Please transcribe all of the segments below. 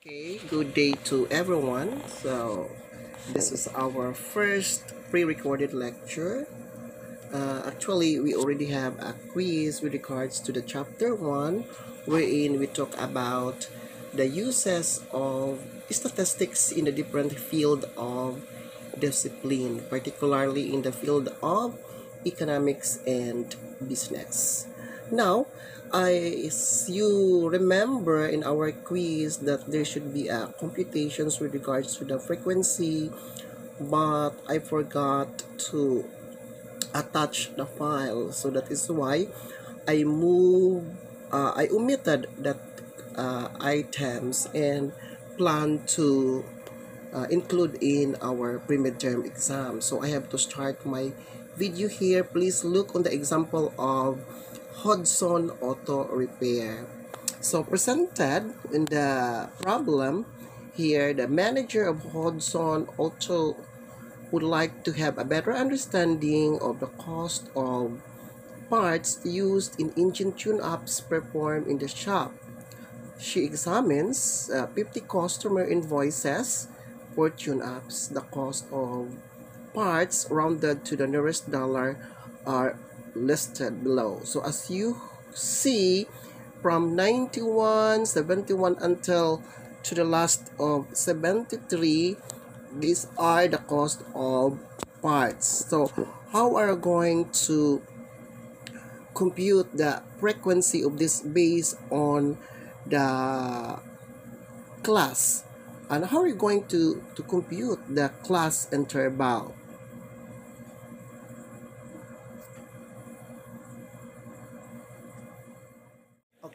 Okay, good day to everyone. So, this is our first pre-recorded lecture. Uh, actually, we already have a quiz with regards to the chapter 1 wherein we talk about the uses of statistics in the different field of discipline, particularly in the field of economics and business. Now, as you remember in our quiz that there should be a computations with regards to the frequency, but I forgot to attach the file. So that is why I move, uh, I omitted that uh, items and plan to uh, include in our pre-midterm exam. So I have to start my video here. Please look on the example of Hodson Auto Repair. So presented in the problem here, the manager of Hodson Auto would like to have a better understanding of the cost of parts used in engine tune-ups performed in the shop. She examines uh, 50 customer invoices for tune-ups. The cost of parts rounded to the nearest dollar are listed below. So as you see, from 91, 71 until to the last of 73, these are the cost of parts. So how are you going to compute the frequency of this based on the class? And how are you going to, to compute the class interval?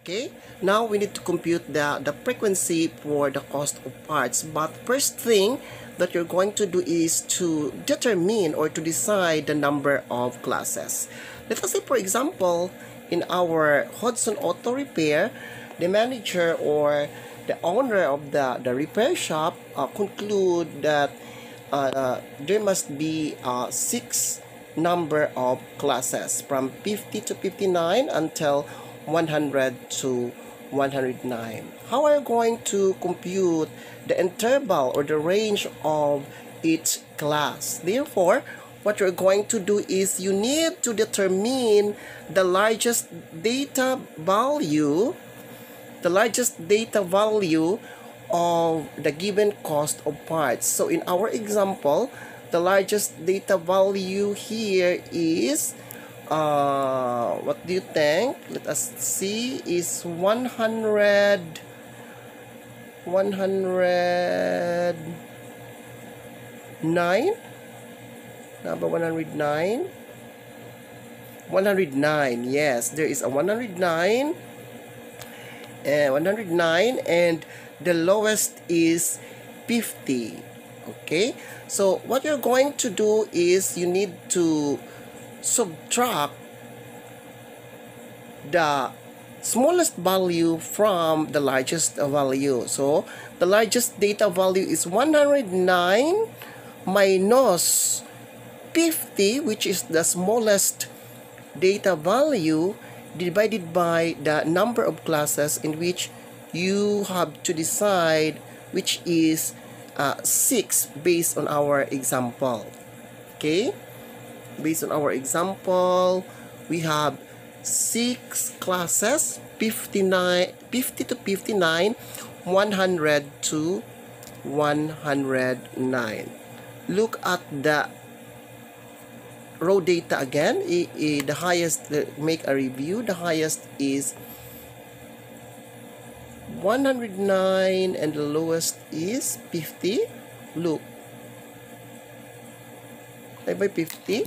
Okay, now we need to compute the, the frequency for the cost of parts. But first thing that you're going to do is to determine or to decide the number of classes. Let us say, for example, in our Hudson Auto Repair, the manager or the owner of the, the repair shop uh, conclude that uh, there must be uh, six number of classes from 50 to 59 until 100 to 109. How are you going to compute the interval or the range of each class? Therefore, what you're going to do is you need to determine the largest data value, the largest data value of the given cost of parts. So in our example, the largest data value here is uh, what do you think? Let us see. Is 100 109 number 109 109 yes. There is a 109 and 109 and the lowest is 50 okay? So what you're going to do is you need to subtract the smallest value from the largest value. So, the largest data value is 109 minus 50, which is the smallest data value, divided by the number of classes in which you have to decide which is uh, 6 based on our example. Okay? Based on our example, we have six classes 59 50 to 59 100 to 109 look at the raw data again. The highest make a review. The highest is 109 and the lowest is 50 look. By 50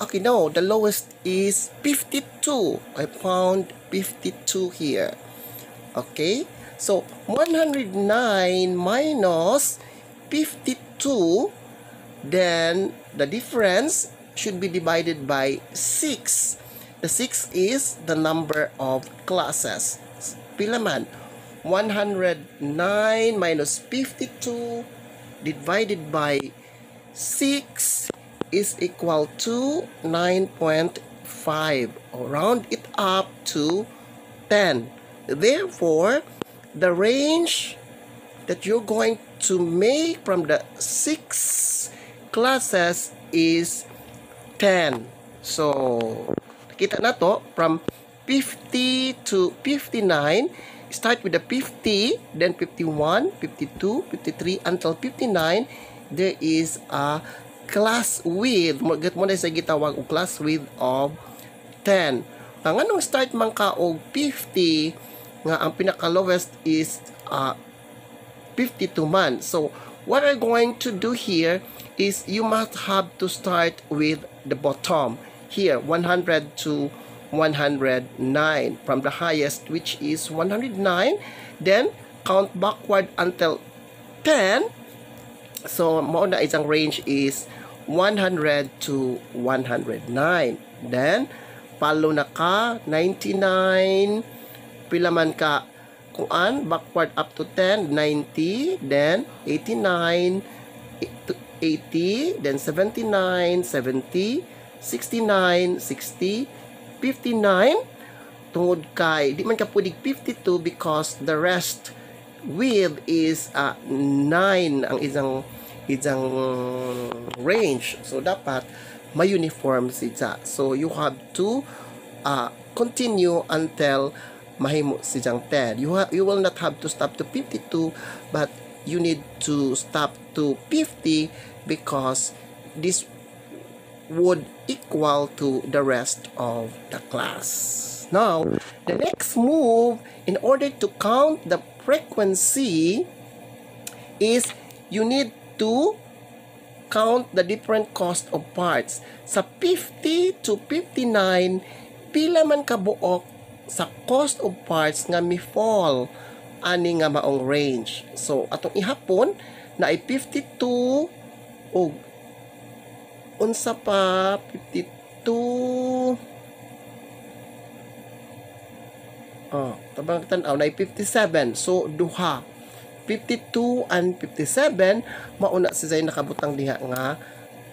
Okay, no, the lowest is 52. I found 52 here. Okay, so 109 minus 52, then the difference should be divided by 6. The 6 is the number of classes. Pilaman, 109 minus 52 divided by 6 is equal to 9.5. 5. Round it up to 10. Therefore, the range that you're going to make from the 6 classes is 10. So, kita na to from 50 to 59. Start with the 50, then 51, 52, 53, until 59. There is a class width. Get mo na sa gitawag o class width of 10. Ang anong start man ka og 50 nga ang pinaka lowest is uh, 52 man. So what I'm going to do here is you must have to start with the bottom here 100 to 109 from the highest which is 109 then count backward until 10 so mo na isang range is 100 to 109 then follow na ka 99 pila man ka kuan backward up to 10 90 then 89 80 then 79 70 69 60 59 tungod kay di man ka pwedeng 52 because the rest width is uh, 9 ang isang isang range. So dapat may uniform siya so you have to uh, continue until mahimo siyang 10 you, you will not have to stop to 52 but you need to stop to 50 because this would equal to the rest of the class. Now, the next move, in order to count the frequency, is you need to count the different cost of parts. Sa 50 to 59, pila man kabuok sa cost of parts nga mi fall ani nga maong range. So, atong ihapon na ay 52 o unsa pa 52 Oh, tabang tan-aw na 57. So duha. 52 and 57 mauna si Zay nakabutang diha nga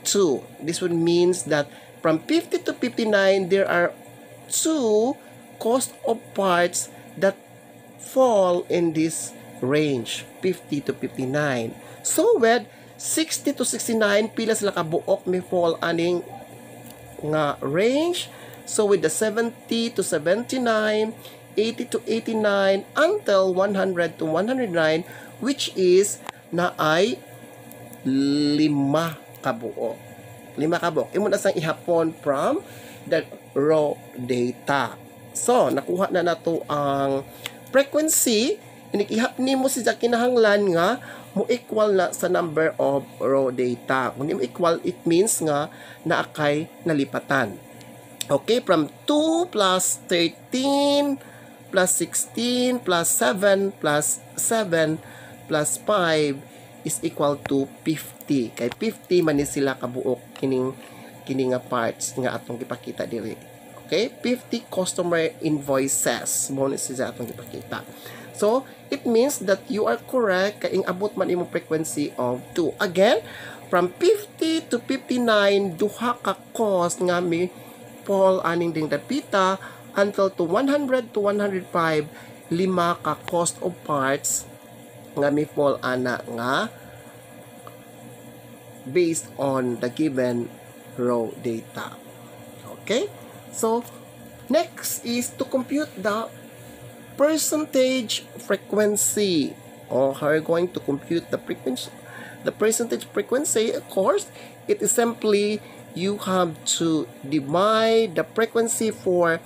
2. This would means that from 50 to 59 there are two cost of parts that fall in this range 50 to 59. So with 60 to 69 pila sila kabuok mi fall aning nga range so with the 70 to 79 80 to 89 until 100 to 109 which is na ay lima kabuok lima kabuok imo na sang ihapon from the raw data so nakuha na nato ang frequency inikihap nimo si kinahanglan nga mo equal na sa number of raw data. Kung mo equal, it means nga na akay nalipatan. Okay, from 2 plus 13 plus 16 plus 7 plus 7 plus 5 is equal to 50. Kay 50 man sila kabuok kining kining nga parts nga atong gipakita diri. Okay? 50 customer invoices mo ni siya atong gipakita. So, it means that you are correct kay abot man imong frequency of 2. Again, from 50 to 59 duha ka cost nga mi fall aning ding dapita until to 100 to 105 lima ka cost of parts nga mi fall ana nga based on the given raw data. Okay? So, next is to compute the percentage frequency or how are you going to compute the frequency the percentage frequency of course it is simply you have to divide the frequency for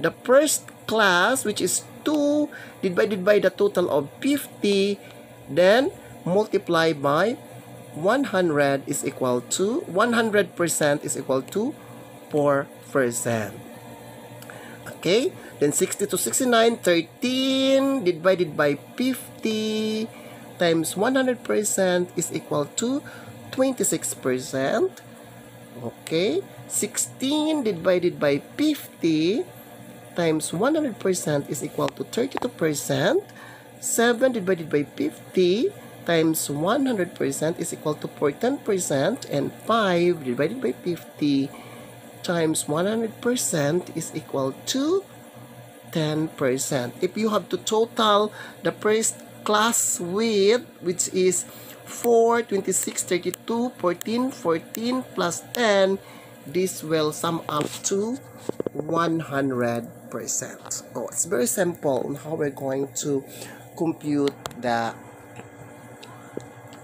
the first class which is 2 divided by the total of 50 then multiply by 100 is equal to 100% is equal to 4%. Okay? Then 60 to 69, 13 divided by 50 times 100% is equal to 26%. Okay? 16 divided by 50 times 100% is equal to 32%. 7 divided by 50 times 100% is equal to 14% and 5 divided by 50 times 100% is equal to 10%. If you have to total the first class width, which is 4, 26, 32, 14, 14 plus 10, this will sum up to 100%. Oh, it's very simple on how we're going to compute the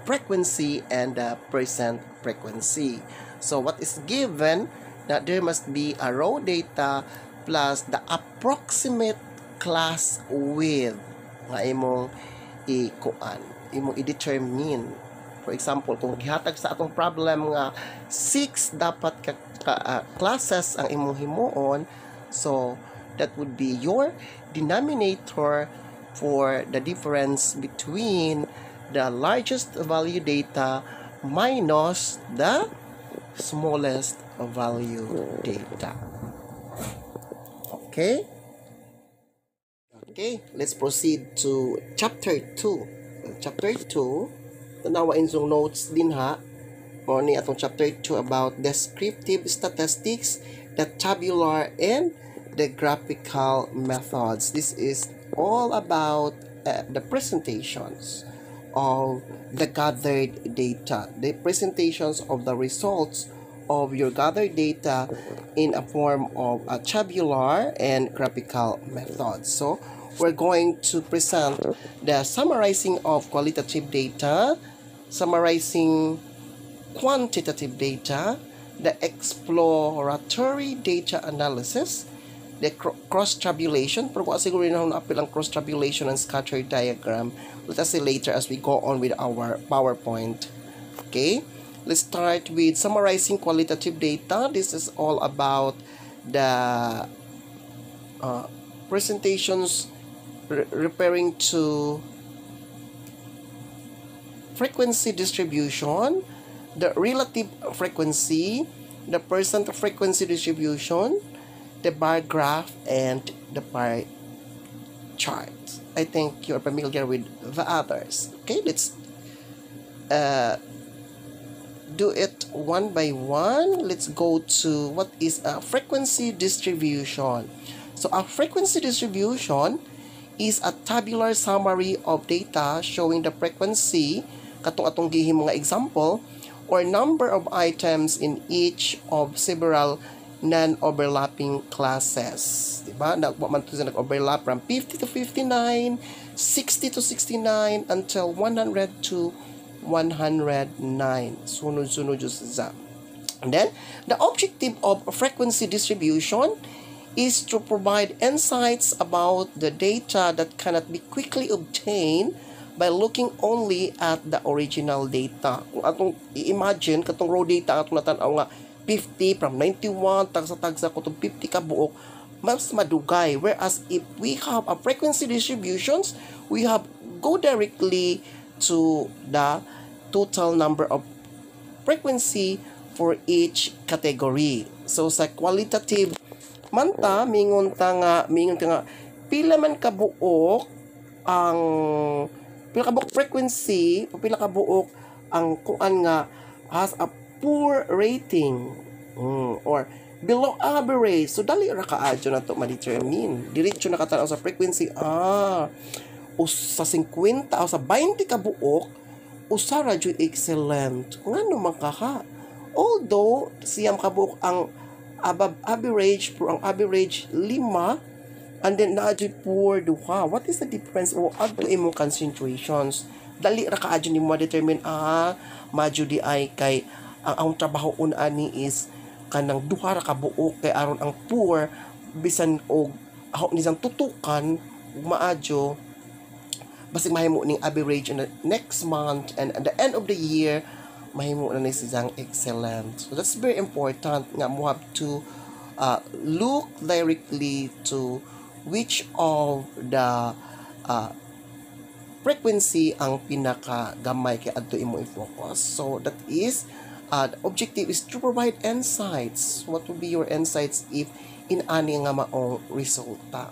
frequency and the percent frequency. So what is given that there must be a raw data plus the approximate class width nga imong i-kuan, imong i-determine. For example, kung gihatag sa atong problem nga 6 dapat ka, ka uh, classes ang imong himuon, so that would be your denominator for the difference between the largest value data minus the smallest value data. Okay? Okay, let's proceed to chapter 2. Chapter 2, tanawa insong notes din ha. Ni atong chapter 2 about descriptive statistics, the tabular and the graphical methods. This is all about uh, the presentations of the gathered data, the presentations of the results of your gathered data in a form of a tabular and graphical methods. So, we're going to present the summarizing of qualitative data, summarizing quantitative data, the exploratory data analysis, the cross-tabulation. Kung siguro na apil ang cross-tabulation and scatter diagram. Let us see later as we go on with our PowerPoint. Okay? Let's start with summarizing qualitative data. This is all about the uh, presentations re referring to frequency distribution, the relative frequency, the percent frequency distribution, the bar graph, and the bar chart. I think you're familiar with the others. Okay, let's uh, do it one by one. Let's go to what is a frequency distribution. So a frequency distribution is a tabular summary of data showing the frequency katong atong gihim mga example or number of items in each of several non-overlapping classes. Diba? Nagwa man sa nag-overlap from 50 to 59, 60 to 69, until 100 to 109. Sunod-sunod sa. And then, the objective of frequency distribution is to provide insights about the data that cannot be quickly obtained by looking only at the original data. Kung atong i-imagine, katong raw data atong natanaw nga 50 from 91 tagsa-tagsa ko 50 ka buok mas madugay. Whereas if we have a frequency distributions we have go directly to the total number of frequency for each category. So sa qualitative manta mingon ta nga mingon ta nga pila man ka buok ang pila ka buok frequency pila ka buok ang kuan nga has a poor rating mm, or below average. So, dali ra kaadyo na to ma-determine. Diretso na katanaw sa frequency. Ah, o sa 50 o sa 20 ka buok, usa ra excellent. Ngano man kaha? Although, siyam ka buok ang above average, pero ang average lima, and then na poor duha. What is the difference o adto imong concentrations? Dali ra kaadyo ni mo determine ah, madyo di ay kay ang ang trabaho ani is kanang duha ra ka kay aron ang poor bisan og aho ni tutukan maadyo basig mahimo ning average in the next month and at the end of the year mahimo na ni siyang excellent. So that's very important nga mo have to uh, look directly to which of the uh, frequency ang pinaka gamay kay adto imo i-focus. So that is uh, the objective is to provide insights. What will be your insights if in ani nga maong resulta?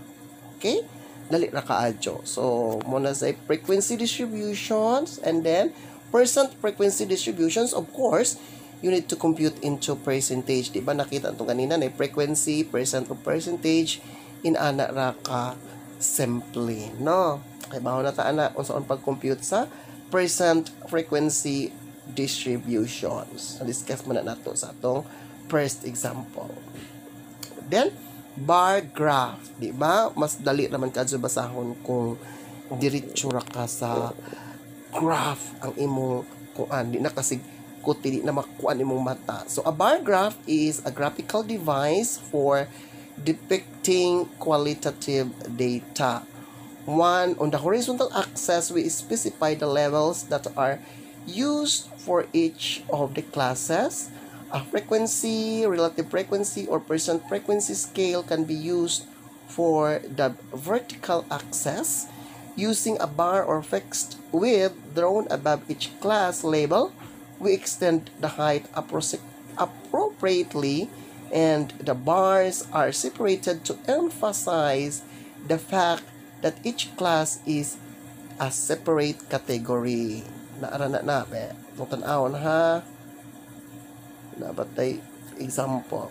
Okay? Dali ra kaadyo. So, muna sa frequency distributions and then percent frequency distributions, of course, you need to compute into percentage. Di ba nakita ito kanina na frequency, percent of percentage, in ana ra ka simply, no? Kay bawo na ta ana unsaon pag-compute sa percent frequency distributions. Na-discuss man na nato sa atong first example. Then, bar graph, di ba? Mas dali naman kadto basahon kung diretso ra ka sa graph ang imong kuan di na kasi kuti di na makuan imong mata. So a bar graph is a graphical device for depicting qualitative data. One, on the horizontal axis, we specify the levels that are used for each of the classes. A frequency, relative frequency, or percent frequency scale can be used for the vertical axis using a bar or fixed width drawn above each class label. We extend the height appropriately and the bars are separated to emphasize the fact that each class is a separate category. Naara na na, be. Itong tanawon, ha? Nabatay example.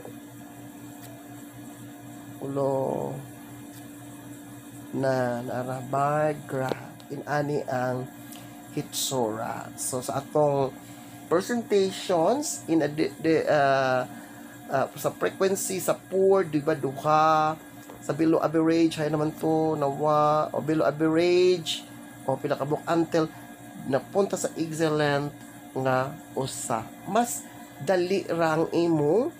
Ulo na naara bar graph in ani ang hitsura. So sa atong presentations in a de, de, uh, uh, sa frequency sa poor di ba duha sa below average hay naman to nawa o below average o pinakabuk until napunta sa excellent nga usa mas dali rang imo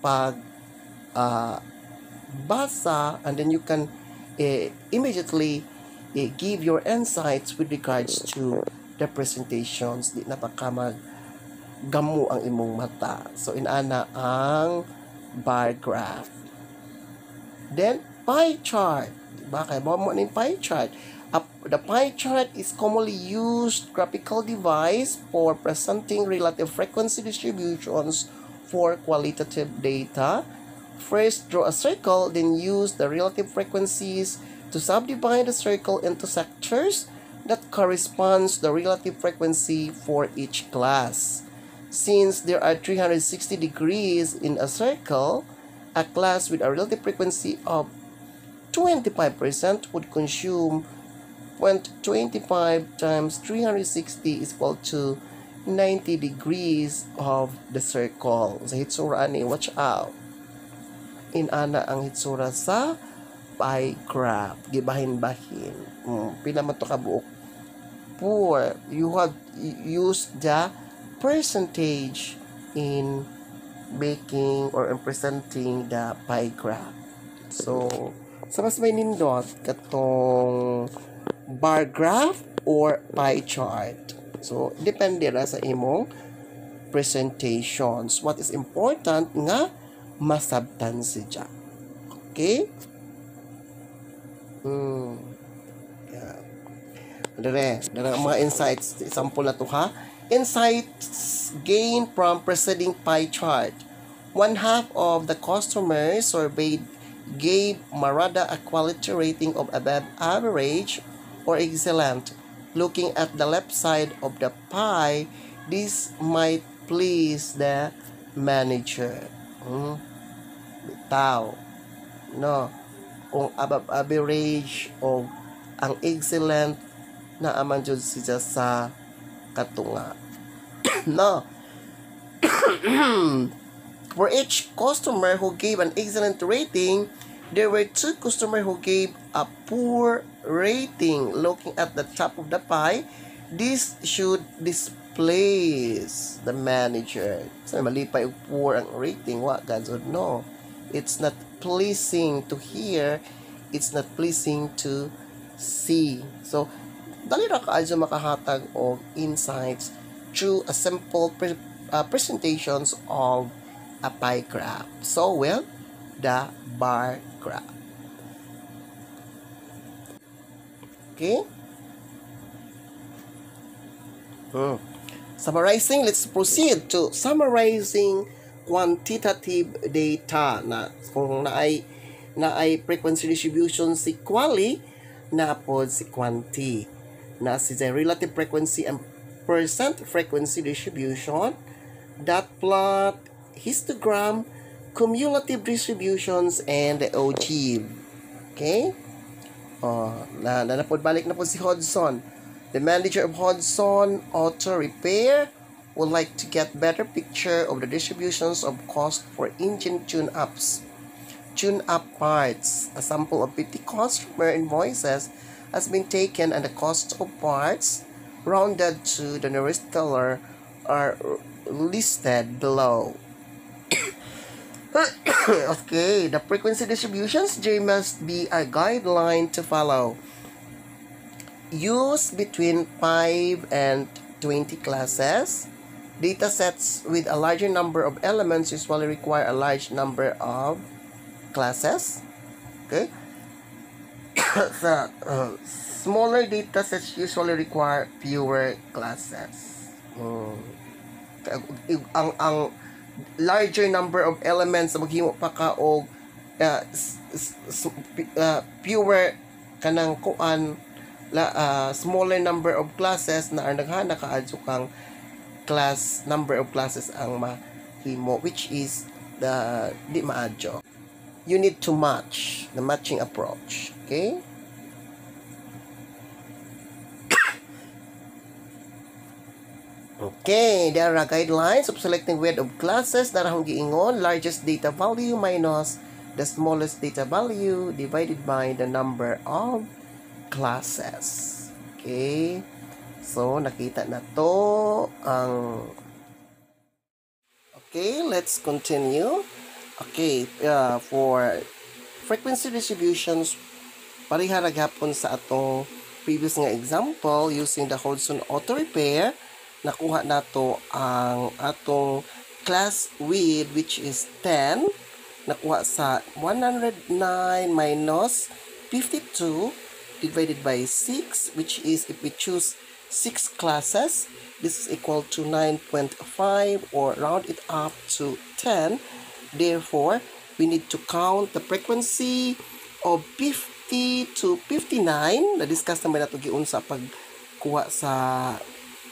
pag uh, basa and then you can uh, immediately uh, give your insights with regards to the presentations di na gamo ang imong mata. So, inana ang bar graph. Then, pie chart. Diba? Kaya mo mo pie chart. The pie chart is commonly used graphical device for presenting relative frequency distributions for qualitative data. First, draw a circle, then use the relative frequencies to subdivide the circle into sectors that corresponds the relative frequency for each class. Since there are 360 degrees in a circle, a class with a relative frequency of 25% would consume 0.25 times 360 is equal to 90 degrees of the circle. Sa hitsura ani, watch out. In ana ang hitsura sa pie graph. Gibahin-bahin. Hmm, pila to kabuok. Poor. You have used the percentage in making or in presenting the pie graph. So, sa mas may nindot katong bar graph or pie chart. So, depende ra sa imong presentations. What is important nga masabtan siya. Okay? Hmm. Yeah. Dere, dere mga insights. Example na to ha Insights gained from preceding pie chart. One half of the customers surveyed gave Marada a quality rating of above average or excellent. Looking at the left side of the pie, this might please the manager. Hmm? Bitaw. No. Kung above average o ang excellent na aman siya sa katunga. no. For each customer who gave an excellent rating, there were two customers who gave a poor rating. Looking at the top of the pie, this should displace the manager. Sa mali pa poor ang rating, what God would know. It's not pleasing to hear. It's not pleasing to see. So, dali ra kaadyo makahatag og insights through a simple pre- uh, presentations of a pie graph. So, well, the bar graph. Okay? Hmm. Summarizing, let's proceed to summarizing quantitative data na kung naay naay frequency distribution si quali na pod si quanti na si the relative frequency and percent frequency distribution dot plot, histogram, cumulative distributions, and the ogive. Okay? Oh, na, na napod balik na po si Hodgson. The manager of Hodgson Auto Repair would like to get better picture of the distributions of cost for engine tune-ups. Tune-up parts. A sample of 50 customer invoices has been taken and the cost of parts rounded to the nearest dollar are listed below. okay, the frequency distributions there must be a guideline to follow. Use between 5 and 20 classes. Data sets with a larger number of elements usually require a large number of classes. Okay? so, uh, smaller data sets usually require fewer classes. Mm. Ang, ang larger number of elements maghimo pa ka og uh, uh, fewer kanang kuan la uh, smaller number of classes na ang naghana ka kang class number of classes ang mahimo which is the di maadyo. You need to match the matching approach okay Okay, there are guidelines of selecting weight of classes na rahong giingon, largest data value minus the smallest data value divided by the number of classes. Okay? So, nakita na to ang Okay, let's continue. Okay, uh, for frequency distributions, parihara gapon sa atong previous nga example using the Hodgson auto repair nakuha nato ang atong class width which is 10 nakuha sa 109 minus 52 divided by 6 which is if we choose 6 classes this is equal to 9.5 or round it up to 10 therefore we need to count the frequency of 50 to 59 na discuss naman nato giun sa pagkuha sa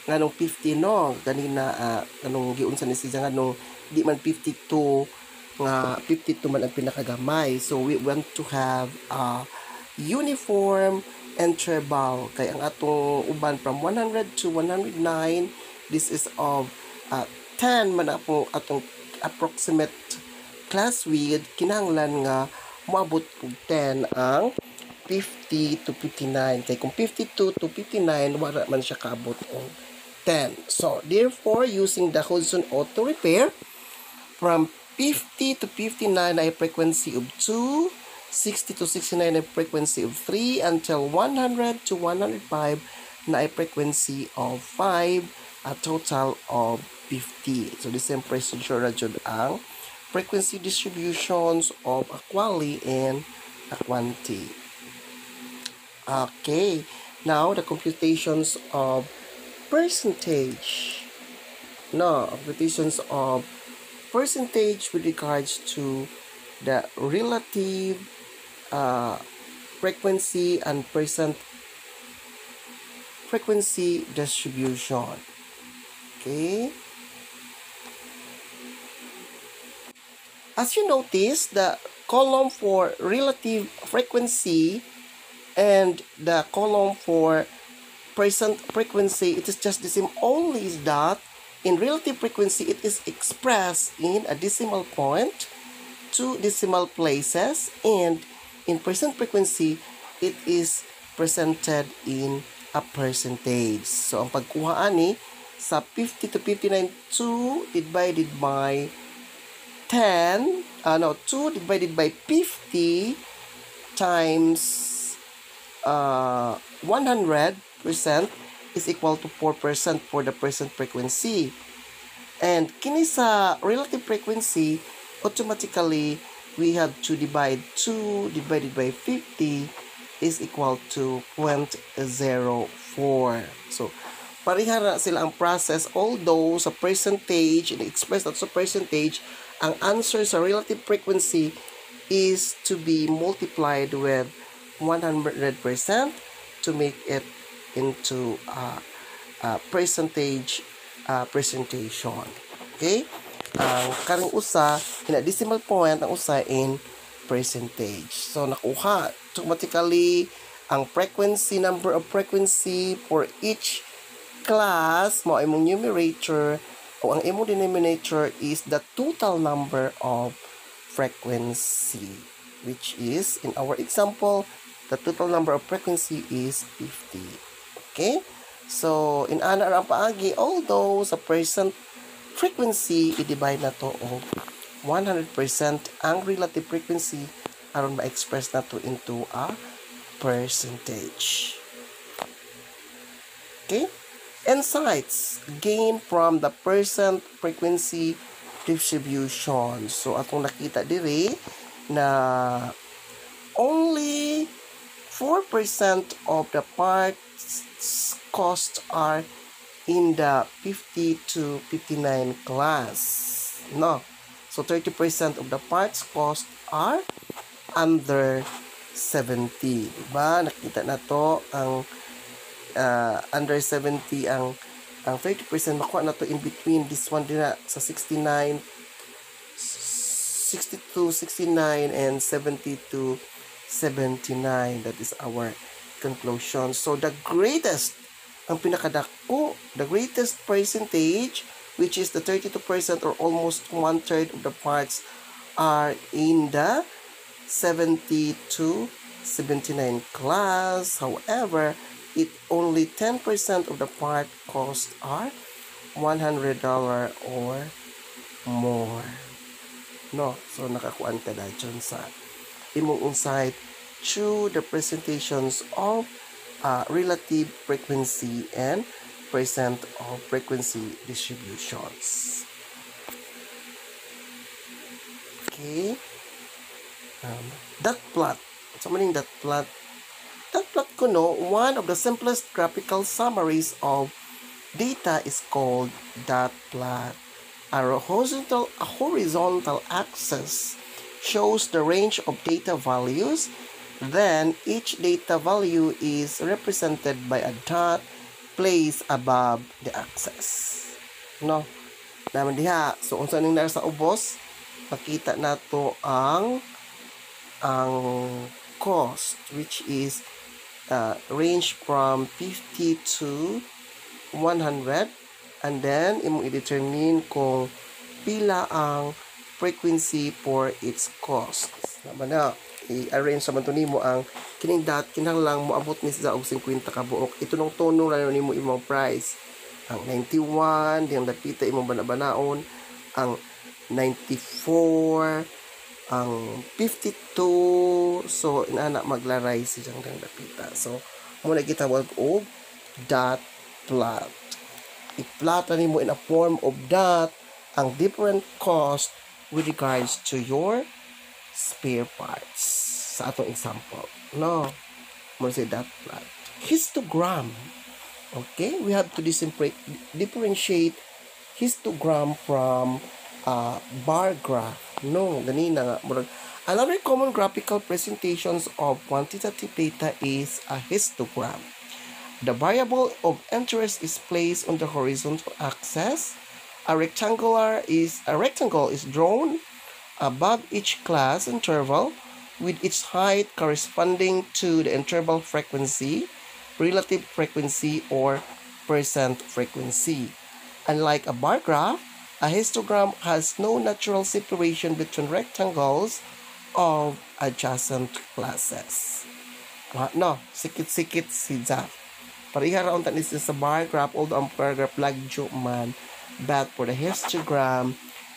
nganong 50 no? Ganina uh, kanong giunsa ni siya nganong di man 52 nga 52 man ang pinakagamay. So we want to have a uniform interval kay ang atong uban from 100 to 109 this is of uh, 10 man po atong approximate class width. Kinahanglan nga moabot og 10 ang 50 to 59 kay kung 52 to 59 wala man siya kaabot. og 10. So, therefore, using the Hodgson Auto Repair, from 50 to 59 ay frequency of 2, 60 to 69 ay frequency of 3, until 100 to 105 na frequency of 5, a total of 50. So, the same procedure na dyan ang frequency distributions of a quality and a quantity. Okay, now the computations of percentage. No computations of percentage with regards to the relative uh, frequency and percent frequency distribution. Okay? As you notice the column for relative frequency and the column for percent frequency, it is just the same only that in relative frequency, it is expressed in a decimal point, two decimal places, and in percent frequency, it is presented in a percentage. So, ang pagkuhaan ni sa 50 to 59, 2 divided by 10, uh, no, 2 divided by 50 times uh, 100 percent is equal to 4% for the present frequency. And kini sa relative frequency, automatically, we have to divide 2 divided by 50 is equal to 0.04. So, parihara sila ang process although sa percentage, in-express at sa percentage, ang answer sa relative frequency is to be multiplied with 100% to make it into uh, uh, percentage uh, presentation. Okay? Ang karing usa, in a decimal point, ang usa in percentage. So, nakuha automatically ang frequency, number of frequency for each class mo imong numerator o ang imong denominator is the total number of frequency which is in our example the total number of frequency is 50 okay? So in ana ang paagi although sa percent frequency i-divide na to og 100% ang relative frequency aron ma-express na to into a percentage. Okay? Insights gained from the percent frequency distribution. So, atong nakita diri na only 4% of the parts cost are in the 50 to 59 class. No. So, 30% of the parts cost are under 70. Diba? Nakita na to ang uh, under 70 ang ang 30% makuha na to in between this one din na sa 69 62 69 and 72 79 that is our conclusion. So the greatest ang pinakadako the greatest percentage which is the 32% or almost one third of the parts are in the 70 to 79 class. However it only 10% of the part cost are $100 or more. No, so nakakuan ka na dyan sa imong insight through the presentations of uh, relative frequency and percent of frequency distributions. Okay. Um, that plot. So, maning that plot Tatplat ko no, one of the simplest graphical summaries of data is called dot plot. A horizontal, a horizontal axis shows the range of data values. Then each data value is represented by a dot placed above the axis. No? Naman diha. So, unsa ning sa ubos, makita nato ang ang cost which is uh, range from 50 to 100 and then imong i-determine kung pila ang frequency for its cost. Naman na, i-arrange naman to nimo ang kining dot kinahanglan mo abot ni sa og 50 ka buok. Ito nung tono ra nimo imong price. Ang 91, diyang dapita imong banabanaon, ang 94, ang 52 so inana maglaray si jang dang dapita so muna gitawag og dot plot i-plot ni mo in a form of dot ang different cost with regards to your spare parts sa atong example no mo say dot plot histogram okay we have to differentiate histogram from uh, bar graph. No, ganina nga. Another common graphical presentations of quantitative data is a histogram. The variable of interest is placed on the horizontal axis. A rectangular is a rectangle is drawn above each class interval with its height corresponding to the interval frequency, relative frequency, or percent frequency. Unlike a bar graph, A histogram has no natural separation between rectangles of adjacent classes. Ah, no, sikit-sikit si Zaf. Pareha raon tanis sa bar graph, although ang paragraph lagjo man, but for the histogram,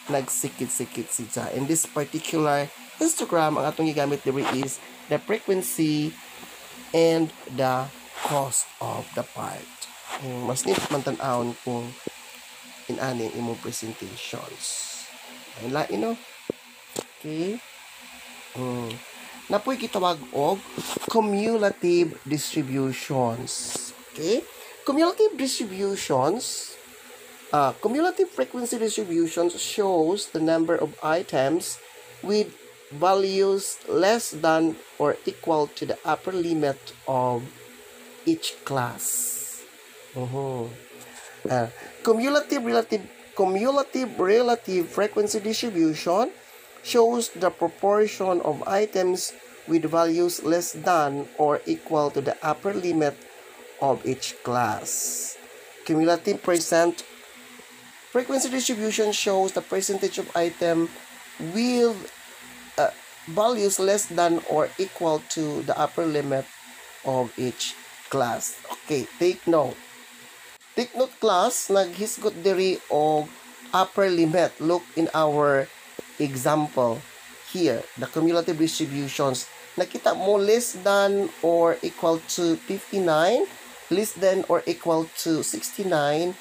nagsikit-sikit si Zaf. In this particular histogram, ang atong gigamit diri is the frequency and the cost of the part. Mas nit man tan kung in aning imong presentations. Ayun la, you know? Okay? Hmm. Napoy kitawag og cumulative distributions. Okay? Cumulative distributions uh, cumulative frequency distributions shows the number of items with values less than or equal to the upper limit of each class. Uh-huh. Uh, cumulative relative cumulative relative frequency distribution shows the proportion of items with values less than or equal to the upper limit of each class. Cumulative percent frequency distribution shows the percentage of item with uh, values less than or equal to the upper limit of each class. Okay, take note. Take note class, naghisgot diri og upper limit. Look in our example here, the cumulative distributions. Nakita mo less than or equal to 59, less than or equal to 69,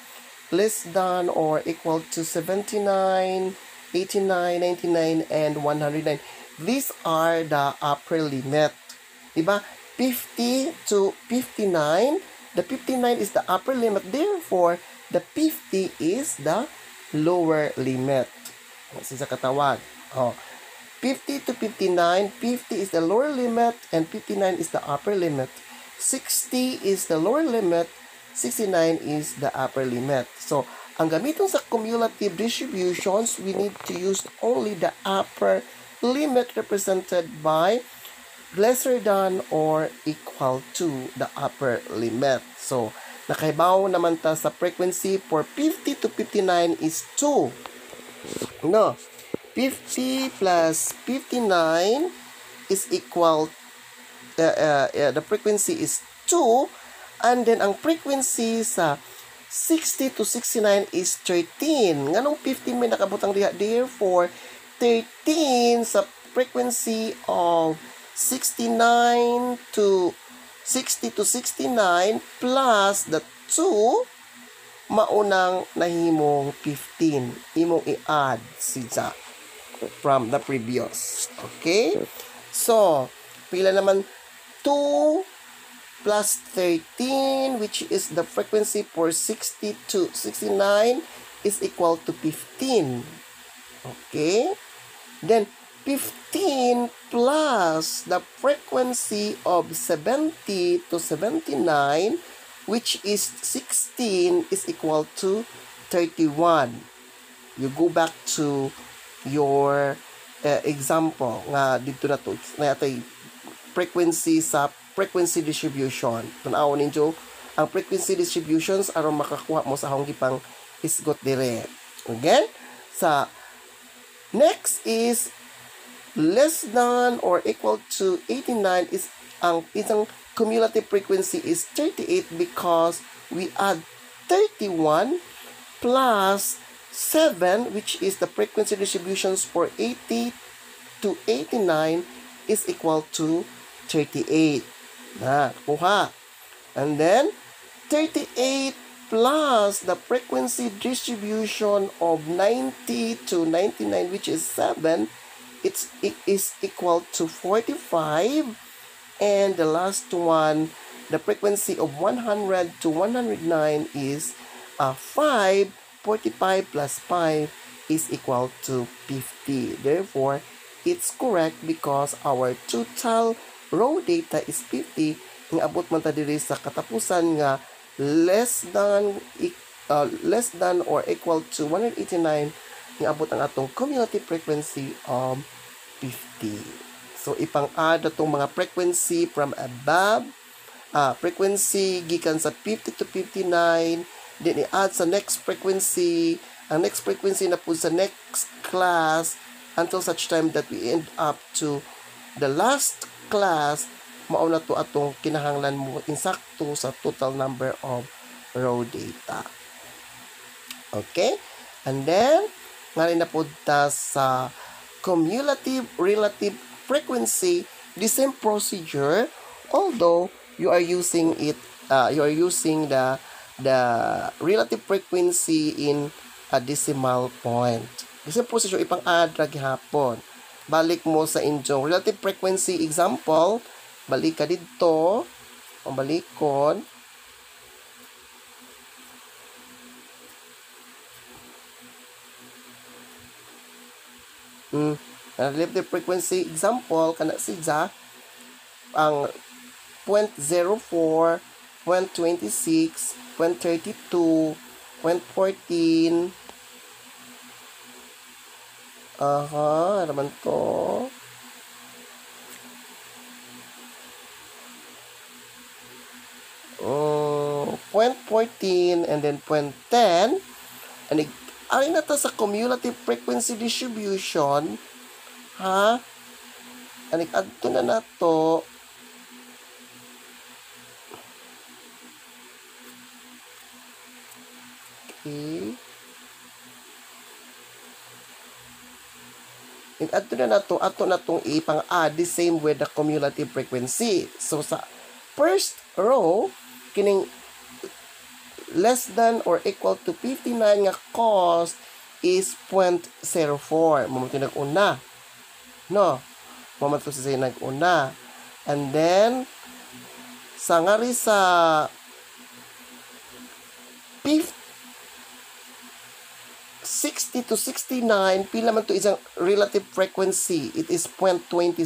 less than or equal to 79, 89, 99, and 109. These are the upper limit. Diba? 50 to 59. The 59 is the upper limit. Therefore, the 50 is the lower limit. Kasi sa katawag. Oh. 50 to 59, 50 is the lower limit and 59 is the upper limit. 60 is the lower limit, 69 is the upper limit. So, ang gamiton sa cumulative distributions, we need to use only the upper limit represented by lesser than or equal to the upper limit. So, nakaibaw naman ta sa frequency for 50 to 59 is 2. No. 50 plus 59 is equal uh, uh, uh, the frequency is 2 and then ang frequency sa 60 to 69 is 13. Nganong 15 may nakabutang diha? Therefore 13 sa frequency of 69 to 60 to 69 plus the 2 maunang nahimong 15 imong i-add siya from the previous. Okay? So pila naman 2 plus 13 which is the frequency for 60 to 69 is equal to 15 okay? Then 15 plus the frequency of 70 to 79 which is 16 is equal to 31 you go back to your uh, example nga dito na to na frequency sa frequency distribution. Tanaw ninyo ang frequency distributions aron makakuha mo sa akong gipang isgot dire. Again sa next is less than or equal to 89 is ang isang cumulative frequency is 38 because we add 31 plus 7 which is the frequency distributions for 80 to 89 is equal to 38 na kuha. And then 38 plus the frequency distribution of 90 to 99 which is 7 it's it is equal to 45 and the last one the frequency of 100 to 109 is uh, 5 45 plus 5 is equal to 50 therefore it's correct because our total raw data is 50 ng abot man ta diri sa katapusan nga less than uh, less than or equal to 189 nga abot ang atong cumulative frequency of 50. So ipang-add atong mga frequency from above, uh, frequency gikan sa 50 to 59, then i-add sa next frequency, ang next frequency na po sa next class until such time that we end up to the last class mao na to atong kinahanglan mo insakto sa total number of raw data. Okay? And then, nga rin na po ta sa cumulative relative frequency, the same procedure, although you are using it, uh, you are using the the relative frequency in a decimal point. The same procedure ipang-add ra gihapon. Balik mo sa inyong relative frequency example, balik ka dito, balikon, Mm. Relative frequency example kana siya ang 0.04, 0.26, 0.32, 0.14, Aha, naman to. Oh, point 14 and then point 10. And ay na ta sa cumulative frequency distribution. Ha? Anik adto na nato. Okay. And ato na nato, ato na tong ipang add the same with the cumulative frequency. So sa first row, kining less than or equal to 59 nga cost is 0.04. Mamuti nag-una. No? Mamuti sa nag-una. And then, sa nga sa 50 60 to 69, pila man to isang relative frequency. It is 0.26.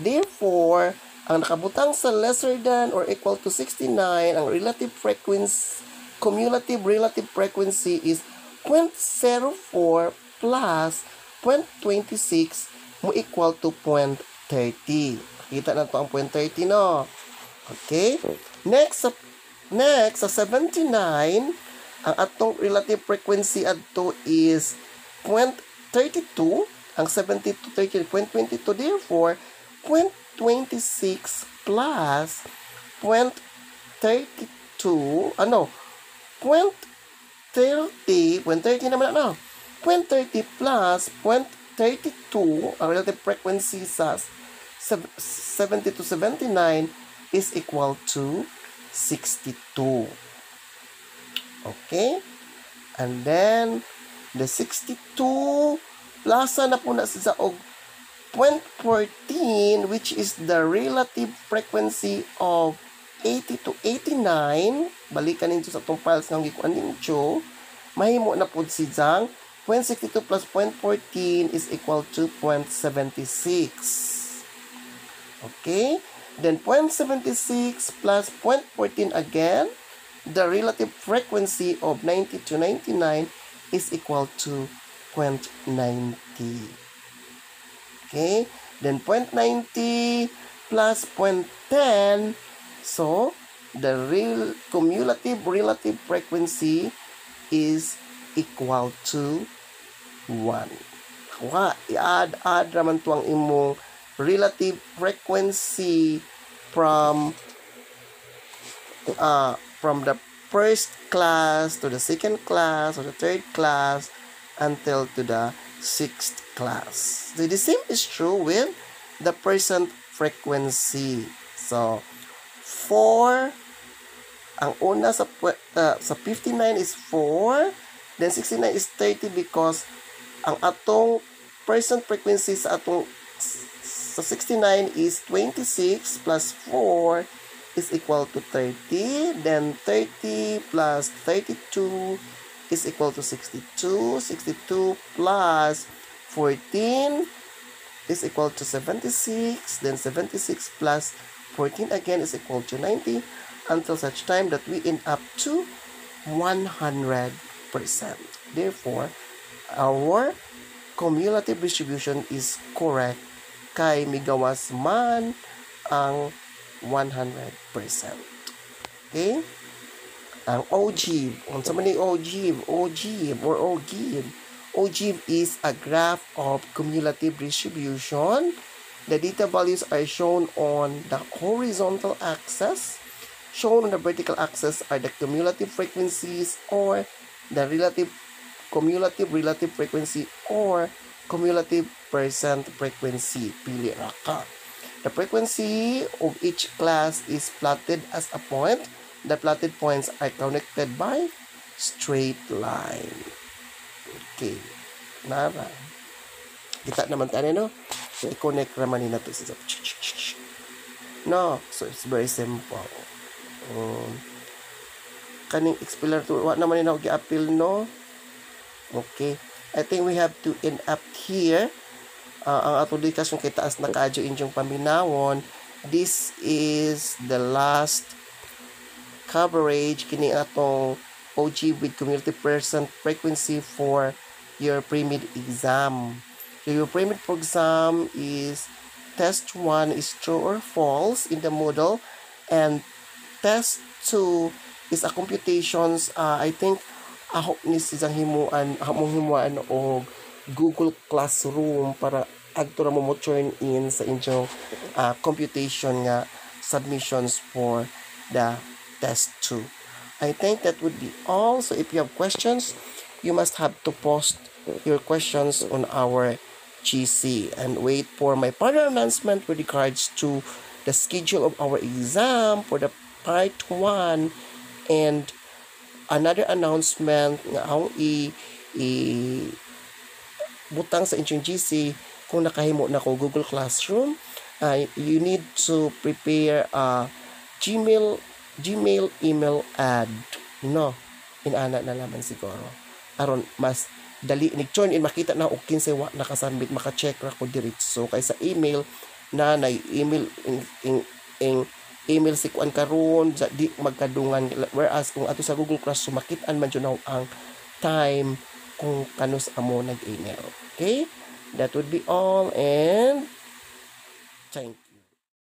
Therefore, ang nakabutang sa lesser than or equal to 69, ang relative frequency, cumulative relative frequency is 0.04 plus 0.26 mo equal to 0.30. Kita na to ang 0.30, no? Okay? Next, sa, next, sa 79, ang atong relative frequency adto is 0.32 ang 70 to 30 0.22 therefore 0.26 plus 0.32 ano? 0.30 0.30 naman ano? 0.30 plus 0.32 ang relative frequency sa 70 to 79 is equal to 62 Okay? And then, the 62 plaza na po na sa og 0.14 which is the relative frequency of 80 to 89 balikan ninyo sa itong files nga gikuan ninyo. Mahimo na po si Zang 0.62 plus 0.14 is equal to 0.76 okay? Then 0.76 plus 0.14 again the relative frequency of 90 to 99 is equal to 0.90. Okay? Then 0.90 plus 0.10. So, the real cumulative relative frequency is equal to 1. Wa, i-add, add raman to ang imong relative frequency from uh, from the first class to the second class or the third class until to the sixth class. So the same is true with the present frequency. So 4 ang una sa uh, sa 59 is 4, then 69 is 30 because ang atong present frequency sa atong sa 69 is 26 plus 4 is equal to 30. Then 30 plus 32 is equal to 62. 62 plus 14 is equal to 76. Then 76 plus 14 again is equal to 90 until such time that we end up to 100%. Therefore, our cumulative distribution is correct kay migawas man ang 100%. Okay? Ang ogive, kung mani ogive, ogive, or ogive, ogive is a graph of cumulative distribution. The data values are shown on the horizontal axis. Shown on the vertical axis are the cumulative frequencies or the relative cumulative relative frequency or cumulative percent frequency. Pili ra ka. The frequency of each class is plotted as a point. The plotted points are connected by straight line. Okay. Nara. Kita naman tayo, no? So, i-connect naman nila to No. So, it's very simple. Um, kaning expeller to, what naman nila gi-appeal, no? Okay. I think we have to end up here uh, ang atulikas yung kitaas na kadyo inyong paminawon this is the last coverage kini atong OG with community percent frequency for your pre-med exam. So your pre-med exam is test 1 is true or false in the Moodle and test 2 is a computations uh, I think ahok ni siyang himuan hamong himuan og Google Classroom para adto ra mo mo join in sa inyong uh, computation nga submissions for the test 2. I think that would be all. So if you have questions, you must have to post your questions on our GC and wait for my further announcement with regards to the schedule of our exam for the part 1 and another announcement nga i, i butang sa inyong GC kung nakahimo na ko Google Classroom uh, you need to prepare a Gmail Gmail email ad. No inana na naman siguro. Aron mas dali ni join in makita na og kinsay wa nakasubmit maka-check ra ko diretso. Kay sa email na na email in, in, in email si kuan karon di magkadungan. Whereas kung ato sa Google Classroom makit-an man jud ang time kung kanus amo nag-email. Okay? That would be all and thank